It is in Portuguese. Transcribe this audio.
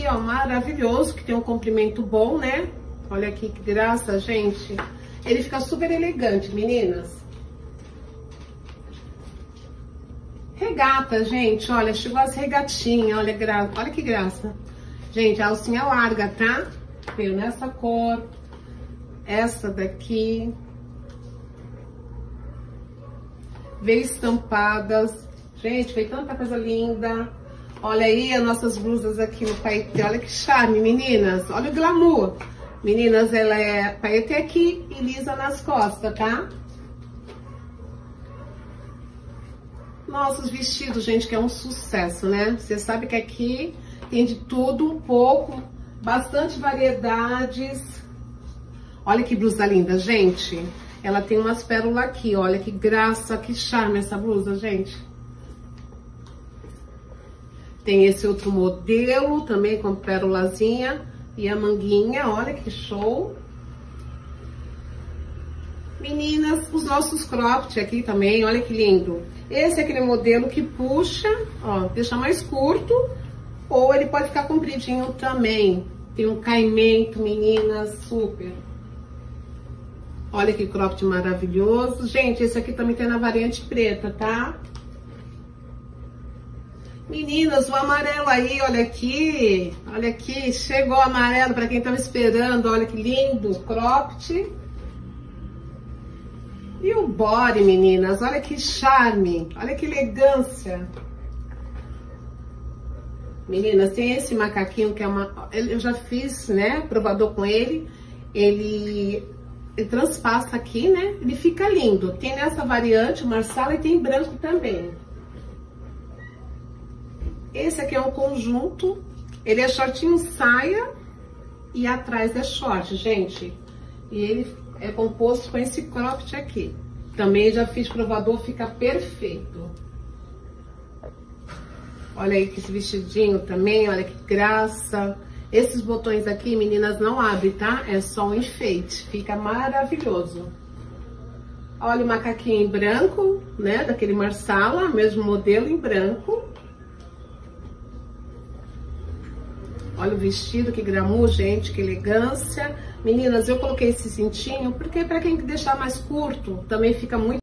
aqui, ó, maravilhoso, que tem um comprimento bom, né? Olha aqui que graça, gente. Ele fica super elegante, meninas. Regata, gente, olha, chegou as regatinhas, olha, gra... olha que graça. Gente, a alcinha larga, tá? Veio nessa cor, essa daqui. Veio estampadas. Gente, veio tanta coisa linda. Olha aí as nossas blusas aqui no paetê. Olha que charme, meninas. Olha o glamour. Meninas, ela é paetê aqui e lisa nas costas, tá? Nossos vestidos, gente, que é um sucesso, né? Você sabe que aqui tem de tudo um pouco, bastante variedades. Olha que blusa linda, gente. Ela tem umas pérolas aqui, olha que graça, que charme essa blusa, gente. Tem esse outro modelo também com pérolazinha e a manguinha, olha que show. Meninas, os nossos cropped aqui também, olha que lindo. Esse é aquele modelo que puxa, ó, deixa mais curto, ou ele pode ficar compridinho também. Tem um caimento, meninas, super. Olha que cropped maravilhoso. Gente, esse aqui também tem na variante preta, tá? Meninas, o amarelo aí, olha aqui. Olha aqui, chegou o amarelo para quem tava esperando. Olha que lindo, cropped. E o body, meninas, olha que charme, olha que elegância. Meninas, tem esse macaquinho que é uma... Eu já fiz, né, provador com ele. Ele, ele transpassa aqui, né, ele fica lindo. Tem nessa variante, marsala, e tem branco também. Esse aqui é um conjunto, ele é shortinho saia e atrás é short, gente. E ele é composto com esse cropped aqui. Também já fiz provador, fica perfeito. Olha aí que esse vestidinho também, olha que graça. Esses botões aqui, meninas, não abrem, tá? É só um enfeite, fica maravilhoso. Olha o macaquinho em branco, né? Daquele Marsala, mesmo modelo em branco. Olha o vestido, que glamour, gente, que elegância. Meninas, eu coloquei esse cintinho porque para quem deixar mais curto, também fica muito